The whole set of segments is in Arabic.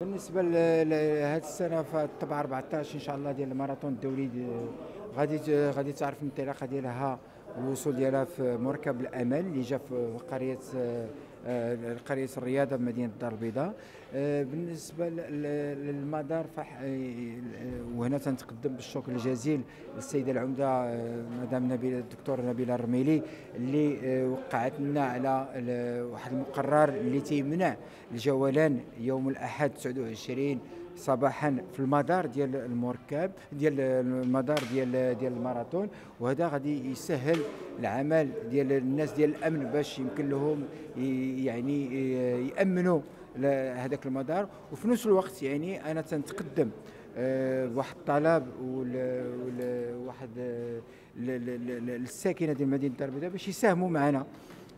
بالنسبة لهذه السنة فالطبعه 14 إن شاء الله ديال الماراثون الدولي غادي غادي تعرف الانطلاقه ديالها والوصول ديالها في مركب الأمل اللي جا في قرية آه، قرية الرياضة بمدينه الدار البيضاء. آه، بالنسبة للمدار فح آه، وهنا تنتقدم بالشكر الجزيل للسيدة العمدة مدام نبيله الدكتور نبيله الرميلي اللي وقعت لنا على واحد المقرر اللي تيمنع الجولان يوم الأحد 29 صباحا في المدار ديال المركب ديال المدار ديال ديال الماراثون وهذا غادي يسهل العمل ديال الناس ديال الأمن باش يمكن لهم يعني يأمنوا هذاك المدار. وفي نفس الوقت يعني أنا تنتقدم آه، واحد الطلب وواحد الساكنة ديال مدينة البيضاء باش يساهموا معنا.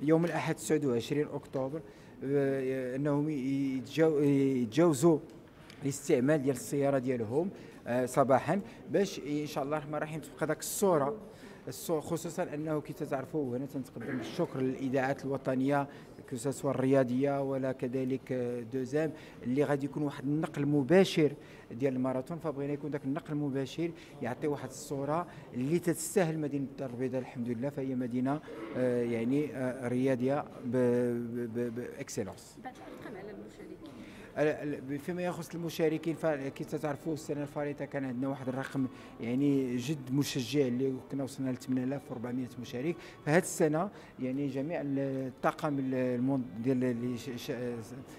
يوم الأحد 29 أكتوبر آه، أنهم يتجاوزوا الاستعمال ديال السيارة ديالهم آه، صباحا. باش إن شاء الله الرحمن الرحيم تبقى داك الصورة. خصوصا أنه كي تتعرفوا هنا تنتقدم بالشكر للاذاعات الوطنية كسوا الرياضية ولا كذلك دوزام اللي غادي يكون واحد النقل مباشر ديال الماراثون. فبغينا يكون ذاك النقل المباشر يعطي واحد الصورة اللي تستاهل مدينة الدار البيضاء الحمد لله فهي مدينة آه، يعني آه، رياضية باكسلونس بعد الارقام على المشاركين فيما يخص المشاركين كي تعرفوا السنة الفارطه كان عندنا واحد الرقم يعني جد مشجع اللي كنا وصلنا ل 8400 مشارك. فهذه السنة يعني جميع الطاقم ديال اللي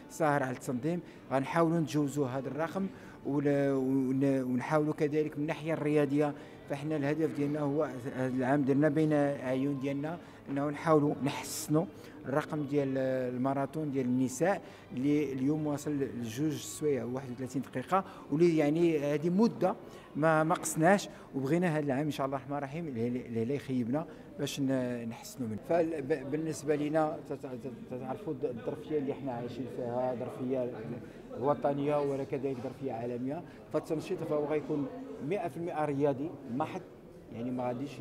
ساهر على التنظيم غنحاولوا نتجاوزوا هذا الرقم ونحاولوا كذلك من الناحية الرياضية فاحنا الهدف ديالنا هو هذا العام درنا بين عيون ديالنا إنه نحاولوا نحسنوا الرقم ديال الماراثون ديال النساء اللي اليوم واصل لجوج سوايع 31 دقيقة واللي يعني هذه مدة ما ما قصناش وبغينا هذا العام إن شاء الله الرحمن الرحيم اللي يخيبنا باش نحسنوا منه. فبالنسبه لنا تعرفوا الظرفية اللي إحنا عايشين فيها ظرفية وطنية ولا كذلك ظرفية عالمية فالتنشيط فهو غيكون 100% رياضي ما حد يعني ما غاديش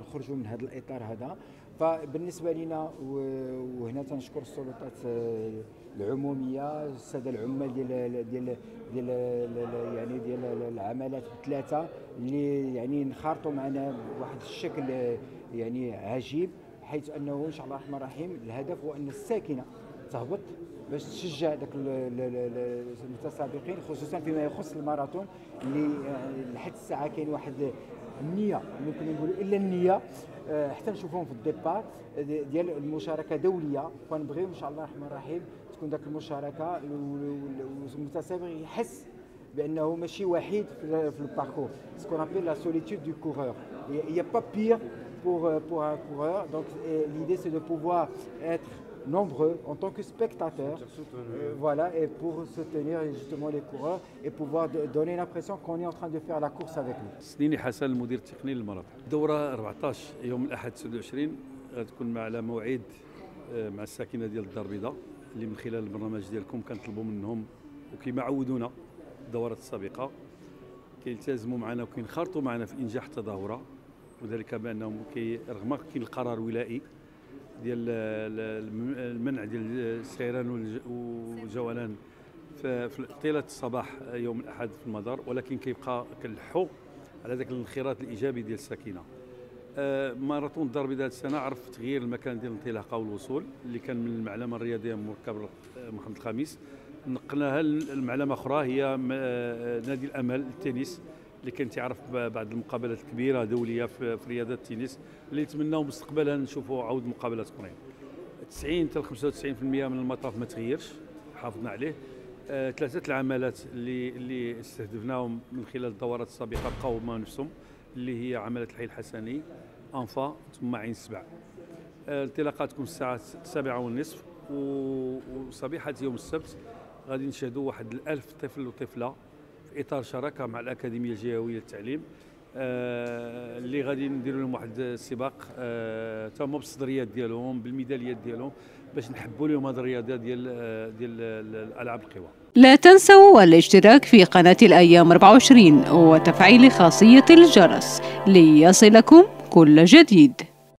نخرجوا من هذا الإطار هذا. فبالنسبة لنا وهنا تنشكر السلطات العمومية السادة العمال ديال ديال ديال يعني ديال العمالات الثلاثة اللي يعني انخرطوا معنا بواحد الشكل يعني عجيب حيث أنه إن شاء الله الرحمن الرحيم الهدف هو أن الساكنة تهبط باش تشجع ذاك المتسابقين خصوصا فيما يخص الماراثون اللي لحد الساعة كاين واحد النيه ممكن نقولوا إلا النيه آه، حتى نشوفوهم في ال départ ديال المشاركة دولية. فنبغيو إن شاء الله الرحمن الرحيم تكون ذاك المشاركة والمتسابق يحس بأنه ماشي وحيد في ال parcours. ce qu'on appelle la solitude du coureur il n'y a pas pire pour, pour un coureur. Donc l'idée c'est de pouvoir être nombreux en tant que spectateurs, euh, voilà, et pour soutenir justement les coureurs et pouvoir donner l'impression qu'on est en train de faire la course avec nous. سنيني حسن المدير التقني للماراطون. الدورة 14 يوم الأحد 29 غتكون على موعد مع الساكنة ديال الدار البيضاء اللي من خلال البرنامج ديالكم كنطلبوا منهم وكما عودونا الدورات السابقة كيلتزموا معنا وكينخرطوا معنا في إنجاح التظاهرة وذلك بأنهم كي رغم كاين القرار ولائي ديال المنع ديال السيران والجولان في طيلة الصباح يوم الأحد في المدار ولكن كيبقى كنلحوا على ذاك الانخراط الإيجابي ديال الساكنة. آه، ماراثون الدار البيضاء السنة عرف تغيير المكان ديال الانطلاقه والوصول اللي كان من المعلمة الرياضية مركب محمد الخامس. نقلناها لمعلمة أخرى هي آه، نادي الأمل التنس. اللي كان تعرف بعض المقابلات الكبيرة دولية في رياضه التنس اللي نتمناو مستقبلا نشوفوا عود مقابلات أخرين. 90 حتى 95% من المطاف ما تغيرش حافظنا عليه. آه ثلاثة العمالات اللي اللي استهدفناهم من خلال الدورات السابقة بقاو هما نفسهم اللي هي عماله الحي الحسني أنفا ثم عين السبع آه الانطلاقه تكون الساعة 7 ونصف وصبيحة يوم السبت غادي نشهدوا واحد الألف طفل وطفلة في إطار شراكة مع الأكاديمية الجهوية للتعليم آه اللي غادي نديروا لهم واحد السباق آه تما بالصدريات ديالهم بالميداليات ديالهم باش نحبوا لهم هذه الرياضة ديال آه ديال الالعاب القوى. لا تنسوا الاشتراك في قناة الأيام 24 وتفعيل خاصية الجرس ليصلكم كل جديد.